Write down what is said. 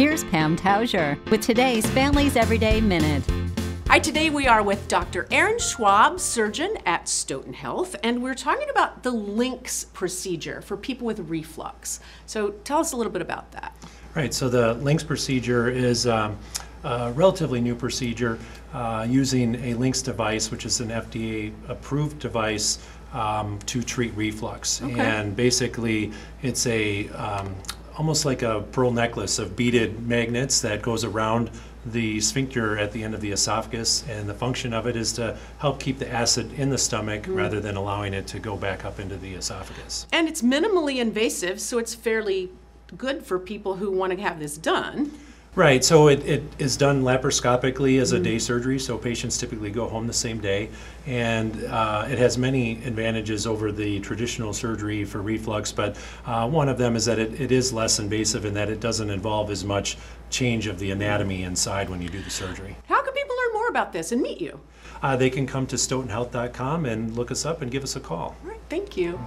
Here's Pam Tauger with today's Families Everyday Minute. Hi, today we are with Dr. Aaron Schwaab, surgeon at Stoughton Health, and we're talking about the LINX procedure for people with reflux. So tell us a little bit about that. Right, so the LINX procedure is um, a relatively new procedure uh, using a LINX device, which is an FDA approved device um, to treat reflux. Okay. And basically, it's a um, almost like a pearl necklace of beaded magnets that goes around the sphincter at the end of the esophagus, and the function of it is to help keep the acid in the stomach mm-hmm. rather than allowing it to go back up into the esophagus. And it's minimally invasive, so it's fairly good for people who want to have this done. Right, so it, it is done laparoscopically as a day surgery, so patients typically go home the same day. And uh, it has many advantages over the traditional surgery for reflux, but uh, one of them is that it, it is less invasive in that it doesn't involve as much change of the anatomy inside when you do the surgery. How can people learn more about this and meet you? Uh, they can come to stoughtonhealth.com and look us up and give us a call. All right, thank you.